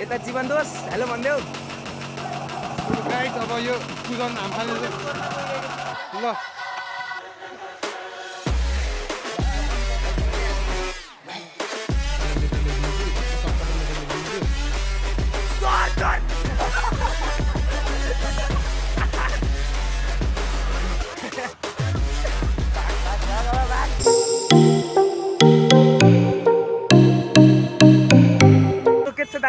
यता जीवन दोष हेलो भनिदेऊ। अब यो कुदन हामफाले ल।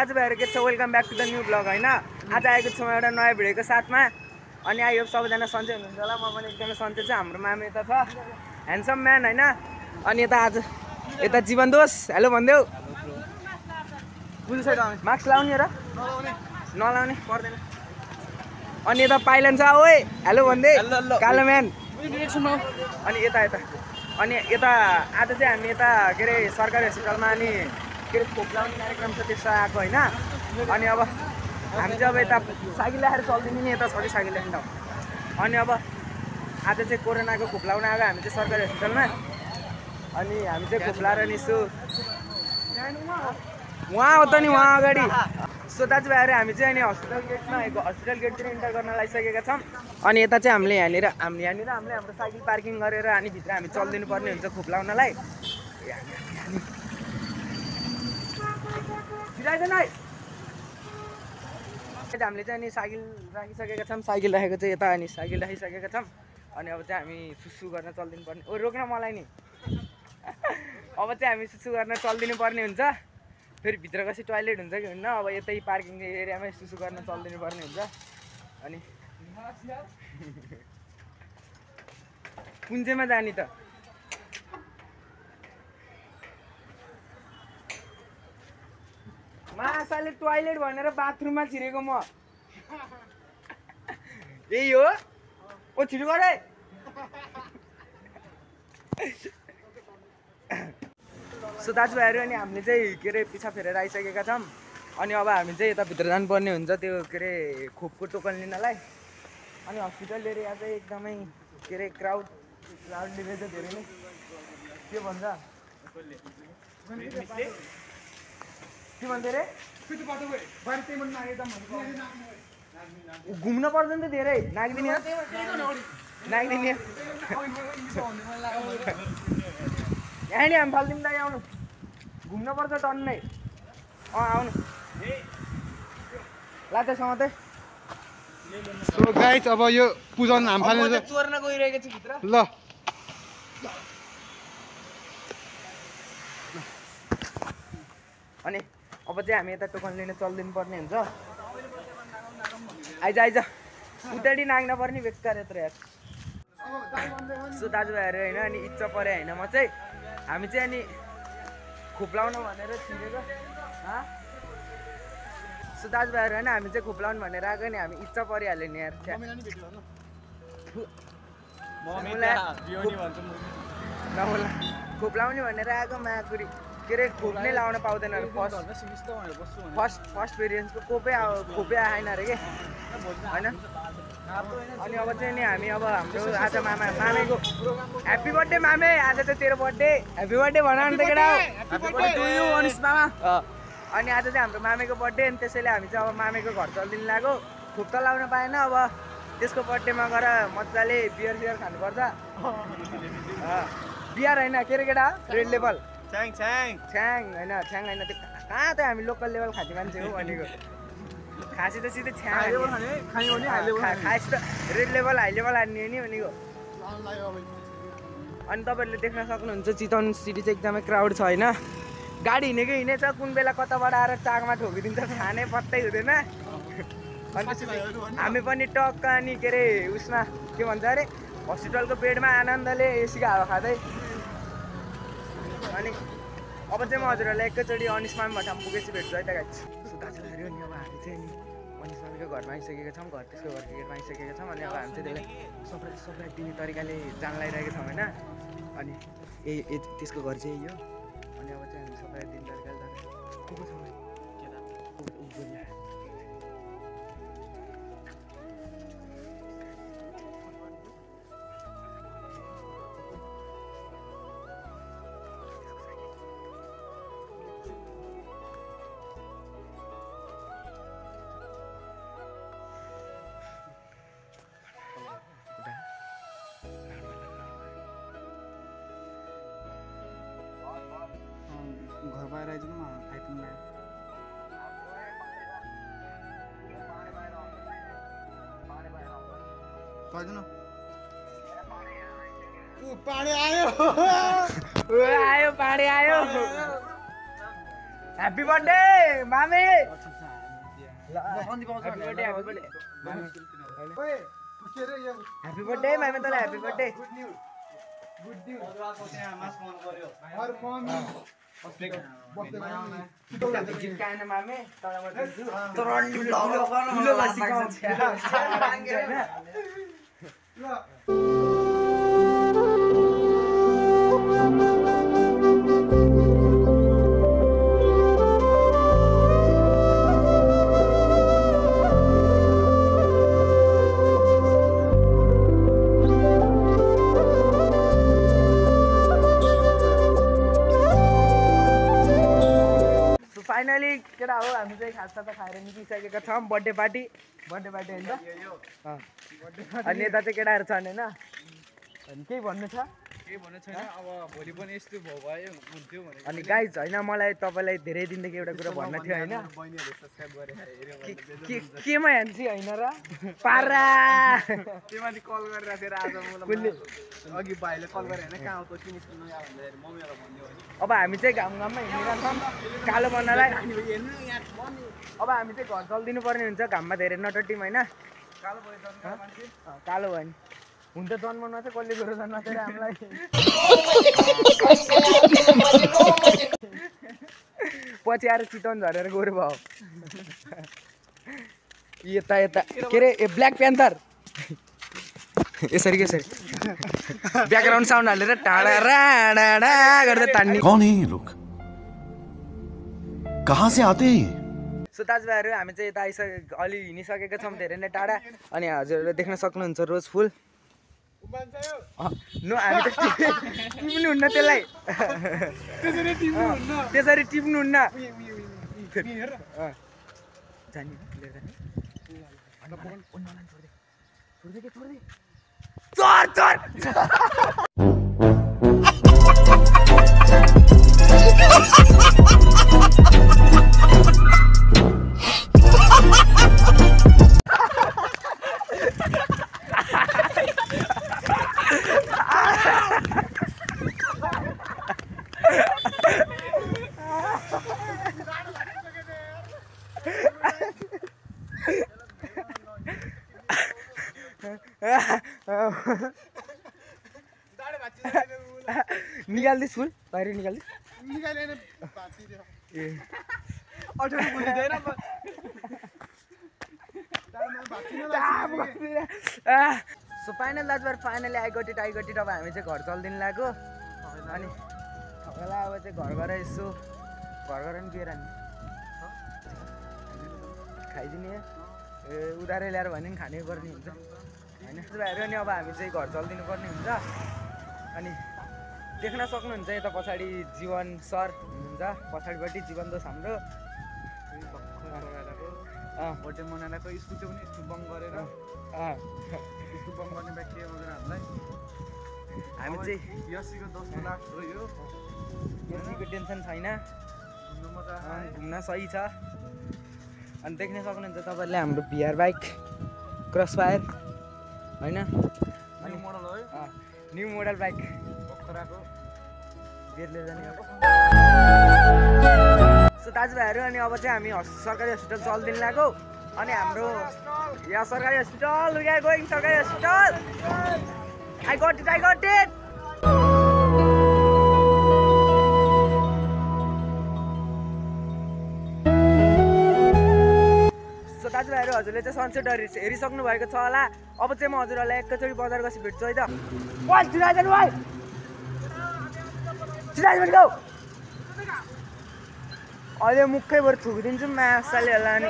दाजुभाइहरू के छ welcome back to the new vlog होइन? आज आएको छौँ एउटा नयाँ भिडियोको साथमा। अनि आयो सबैजना सन्चै हुनुहुन्छ होला। म पनि एकदमै सन्चै छु हाम्रो मामा यता छ। ह्यान्डसम म्यान होइन? अनि यता आज यता जीवन दोष। हेलो भनिदेऊ। मास्क लाउने र? नलाउने। पर्दैन। अनि यता पाइलन छ ओए। हेलो भन्दै कालो म्यान अनि यता यता। अनि यता आज चाहिँ हामी यता के अरे सरकारी हस्पिटलमा अनि के अरे खोप लाउने कार्यक्रम छ त्यस्तो आएको होइन। अनि अब हामी चाहिँ अब यता साइकल ल्याएर चल्दिने नि यता छ कि साइकल ल्याएर अनि अब आज चाहिँ कोरोनाको खोप लाउन आएको हामी चाहिँ सरकारी हस्पिटलमा। अनि हामी चाहिँ खोप लाएर नि यसो उहाँ हो त नि उहाँ अगाडि। सो दाजुभाइहरू हामी चाहिँ अनि हस्पिटल गेटमा हस्पिटल गेटतिर इन्टर गर्न लागिसकेका छौँ। अनि यता चाहिँ हामीले यहाँनिर हामी यहाँनिर हामीले हाम्रो साइकल पार्किङ गरेर अनि भित्र हामी चलिदिनु पर्ने हुन्छ खोप लाउनलाई हामीले चाहिँ अनि साइकल राखिसकेका छौँ। साइकल राखेको चाहिँ यता अनि साइकल राखिसकेका छौँ। अनि अब चाहिँ हामी सुसु गर्न चलिदिनु पर्ने। ओ रोक्न मलाई नि। अब चाहिँ हामी सुसु गर्न चलिदिनु पर्ने हुन्छ। फेरि भित्र कसै टोइलेट हुन्छ कि हुन्न? अब यतै पार्किङ एरियामै सुसु गर्न चलिदिनु पर्ने हुन्छ। अनि कुन चाहिँमा जाने त? मासाले टोइलेट भनेर बाथरुममा छिरेको म। यही हो। ओ छिटो गर सो दाजुभाइहरू अनि हामीले चाहिँ के अरे पिछा फेरेर आइसकेका छौँ। अनि अब हामी चाहिँ यताभित्र जानुपर्ने हुन्छ त्यो के अरे खोपको टोकन लिनलाई। अनि हस्पिटल एरिया चाहिँ एकदमै के अरे क्राउड क्राउडले रहेछ धेरै नै। के भन्छ? के भन्छ अरे घुम्न पर्छ नि त धेरै नागिदिने नागिदिने यहाँ नि हामी फालिदिउँ दाइ आउनु घुम्न पर्छ टन्नै अँ आउनु लातेसँग चाहिँ सो गाइस अब यो पूजन हामफाले चोर्न गइरहेको छु भित्र ल अनि अब चाहिँ हामी यता टोकन लिन चलिदिनु पर्ने हुन्छ। आइज आइज। उताडि नाग्न पर्ने बेकार यत्रो यार सो दाजुभाइहरू होइन अनि इच्छा पऱ्यो होइन म चाहिँ हामी चाहिँ अनि खोप लाउन भनेर छिरेको। हँ? सो दाजुभाइहरू होइन हामी चाहिँ खोप लाउनु भनेर आएको नि हामी इच्छा परिहाल्यो नि यार। छ्या। नबोला खोप लाउने भनेर आएको माकुरी। के अरे खोप नै लाउन पाउँदैन अरे फर्स्ट। फर्स्ट फर्स्ट पेरेन्ट्सको खोपै अब खोपै आएन अरे के? होइन? अनि अब चाहिँ नि हामी अब हाम्रो आज मामा मामेको ह्याप्पी बर्थडे मामे! आज चाहिँ तेरो बर्थडे ह्याप्पी बर्थडे भन नि त केटा। अँ। अनि आज चाहिँ हाम्रो मामेको बर्थडे अनि त्यसैले हामी चाहिँ अब मामेको घर चलिदिनु लाग्यो खोप त लाउन पाएन अब। त्यसको बर्थडेमा गएर मजाले बियर सियर खानुपर्छ। अँ। बियर होइन के अरे केटा? रेड लेभल छ्याङ होइन छ्याङ होइन त्यो कहाँ त हामी लोकल लेभल खाने मान्छे हो भनेको। खासी त सिधै छ्याङ खास त रेड लेभल हाई लेभल हान्ने हो नि भनेको। अनि तपाईँहरूले देख्न सक्नुहुन्छ चितवन सिटी चाहिँ एकदमै क्राउड छ होइन। गाडी हिँडेकै हिँडेछ कुन बेला कताबाट आएर चाकमा ठोकिदिन्छ खाने पत्तै हुँदैन। अनि हामी पनि टक्क अनि के अरे उसमा के भन्छ अरे हस्पिटलको बेडमा आनन्दले एसीको हावा खाँदै अनि अब चाहिँ म हजुरहरूलाई एकैचोटि अनिस मामी भटाम पुगेपछि भेट्छु है त गाइस। सो दाजुभाइहरू अनि अब हामी चाहिँ नि अनिस मामीको घरमा आइसकेका छौँ घर त्यसको घरको गेटमा आइसकेका छौँ। अनि अब हामी चाहिँ त्यसलाई सरप्राइज सरप्राइज दिने तरिकाले जान लगाइरहेका छौँ होइन? अनि ए त्यसको घर चाहिँ यही हो। अनि अब चाहिँ हामी सरप्राइज दिने तरिकाले ऊ पानी आयो। ओ, आयो पाडी आयो। ह्याप्पी बर्थडे मामे। ह्याप्पी बर्थडे ह्याप्पी बर्थडे ओए के रे यो? ह्याप्पी बर्थडे मामे तँलाई ह्याप्पी बर्थडे गुड फाइनली केटा हो हामी चाहिँ खाजा त खाएर निस्किसकेका छौँ। बर्थडे पार्टी बर्थडे पार्टी होइन। अनि यता चाहिँ केटाहरू छन् होइन? अनि केही भन्नु छ? अनि गाइज होइन मलाई तपाईँलाई धेरै दिनदेखि एउटा कुरा भन्न थियो होइन केमा हेर्छु होइन र? पारा! त्योमाथि कल गरेर राखेर आज मलाई कुनले? अघि भाइले कल गरेर होइन कहाँ आउँछ किन स्कुल नआएर भन्दाखेरि मम्मीहरूलाई भनिदियो भने। अब हामी चाहिँ घाम घाममा हिँडिरहेको छौँ कालो बनालाई अब हामी चाहिँ घर चलिदिनु पर्ने हुन्छ घाममा धेरै नटटिम होइन? कालो भयो नि। हुन त जन्ममा चाहिँ कसले गएर जन्म हामीलाई? पछि आएर चितवन झरेर गएर भयो। यता यता। के अरे ए ब्ल्याक प्यान्थर यसरी यसरी। ब्याकग्राउन्ड साउन्ड हालेर टाढा राडा गर्दै तान्ने। कौन है ये लोग? कहाँ से आते हैं सो दाजुभाइहरू हामी चाहिँ यता आइसके अलि हिँडिसकेका छौँ धेरै नै टाढा अनि हजुरहरूले देख्न सक्नुहुन्छ रोज फुल। नो हामी त टिप्नुहुन्न त्यसलाई। त्यसरी टिप्नु हुन्न त्यसरी टिप्नुहुन्न हेर। अँ। जाने लिएर जाने? ओ, निकाल्दैछ फुल बाहिर निकाल्दै। भाँचिदियो ए। सो फाइनल दाजुभाइ finally I got it I got it अब हामी चाहिँ घर चल्दिनु लाग्यो। अनि तपाईँलाई अब चाहिँ घर गएर यसो घर गएर पनि के राख्ने खाइदिने। ए उधारै ल्याएर भने पनि खानै पर्ने हुन्छ। होइन? दाजुभाइहरू अनि अब हामी चाहिँ घर चलिदिनु पर्ने हुन्छ। अनि देख्न सक्नुहुन्छ यता पछाडि जीवन सर हुनुहुन्छ। पछाडिपट्टि जीवन दोष हाम्रो। बर्थडे मनाएको स्कुल चाहिँ पनि स्कुल बङ्क गरेर स्कुल बङ्क गर्ने ब्याग के हुँदैन हामीलाई। हामी चाहिँ यसीको दसको लास्ट हो यो। यसको टेन्सन छैन। घुम्नु सही छ। अनि देख्न सक्नुहुन्छ तपाईँहरूले हाम्रो बिआर बाइक क्रस फायर। होइन? अनि मोडल हो है न्यु मोडल बाइक। भर्खराको बेरले जाने अब। सो दाजुभाइहरू अनि अब चाहिँ हामी सरकारी हस्पिटल चलिदिनु लाग्यो अनि हाम्रो यहाँ सरकारी हस्पिटल गोइङ सरकारी hospital. I got it I got it दाजुभाइहरू हजुरले चाहिँ सनसेटहरू हेरि- हेरिसक्नु भएको छ होला। अब चाहिँ म हजुरहरूलाई एकैचोटि बजार गएपछि भेट्छु है त। छिराइजानु गाउ अहिले मुखै बरु थुकिदिन्छु मासाले होला अनि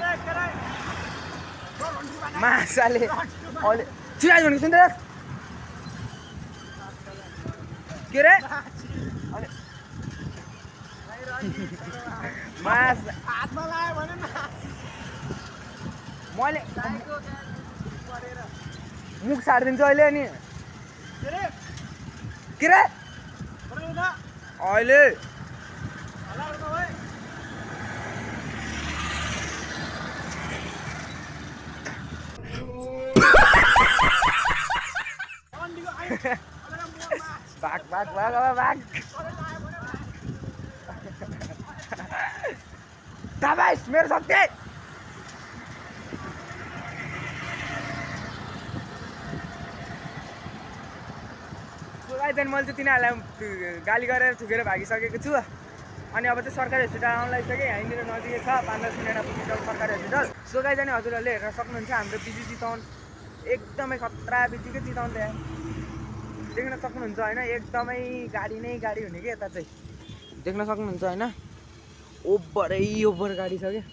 मासाले अहिले छिराइजानु सुन्दै के अरे अनि मास मैले मुख सारिदिन्छु अहिले अनि। के रे? अहिले। भाग भाग भाग अब भाग। तपाईँ मेरो शक्ति। त्यहाँदेखि मैले चाहिँ तिनीहरूलाई गाली गरेर ठुकेर भागिसकेको छु। अनि अब चाहिँ सरकारी हस्पिटल आउनु लागिसक्यो। यहीँनिर नजिकै छ पाँच दस मिनटमा पुगिन्छ सरकारी हस्पिटल। सो गाई जाने हजुरहरूले हेर्न सक्नुहुन्छ हाम्रो बिजी चिताउन एकदमै खतरा बिजीकै चिताउन त्यहाँ। देख्न सक्नुहुन्छ होइन? एकदमै गाडी नै गाडी हुने कि यता चाहिँ? देख्न सक्नुहुन्छ होइन? ओभरै ओभर गाडी छ क्या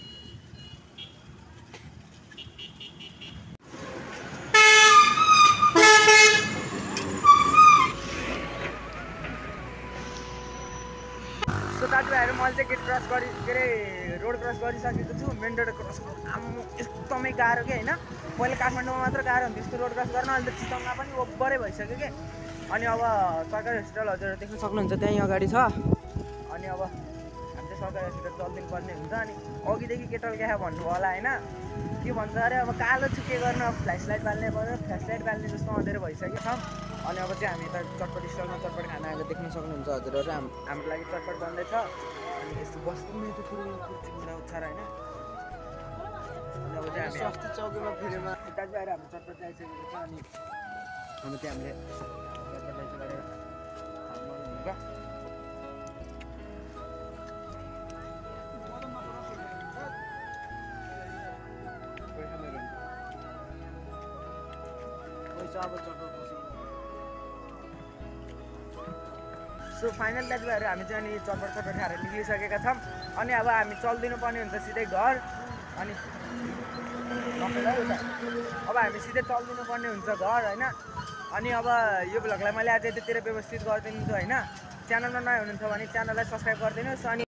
चाहिँ गेट क्रस गरि के अरे रोड क्रस गरिसकेको छु मेन रोड क्रस आम्म एकदमै गाह्रो कि होइन? पहिले काठमाडौँमा मात्र गाह्रो हुन्थ्यो यस्तो रोड क्रस गर्न अहिले त चितवनमा पनि ओभरै भइसक्यो कि? अनि अब सरकारी हस्पिटल हजुरहरू देख्न सक्नुहुन्छ त्यहीँ अगाडि छ। अनि अब हामी चाहिँ सरकारी हस्पिटल चलिदिनु पर्ने हुन्छ अनि अघिदेखि केटल क्या भन्नु होला होइन? के भन्छ अरे अब कालो छु के गर्नु? अब फ्ल्यास लाइट बाल्ने पऱ्यो फ्ल्यास लाइट बाल्ने जस्तो अँधेरो भइसकेको छ। अनि अब चाहिँ हामी यता चटपट स्टलमा चटपट खाना आएर देख्न सक्नुहुन्छ हजुरहरू हाम हाम्रो लागि चटपट बन्दैछ अनि यस्तो बस्नु नै त्यो ठुलो कुर्चिङ्रा ओछ्याएर होइन। अनि अब चाहिँ हामी स्वास्थ्य चौकीमा फेरिमा। दाजुभाइहरू हाम्रो चटपट ल्याइसकेको छ अनि अब चाहिँ हामीले चटपट ल्याइसकेर खानु हुन्छ पैसा अब चक्कर सो फाइनल दाजुभाइहरू हामी चाहिँ अनि चटपट चटपट खाएर निक्लिसकेका छौँ। अनि अब हामी चलिदिनु पर्ने हुन्छ सिधै घर। अनि। अब हामी सिधै चलिदिनु पर्ने हुन्छ घर होइन? अनि अब यो भ्लगलाई मैले आज यतितिर व्यवस्थित गरिदिन्छु होइन। च्यानलमा नयाँ हुनुहुन्छ भने च्यानललाई सब्सक्राइब गरिदिनुहोस् अनि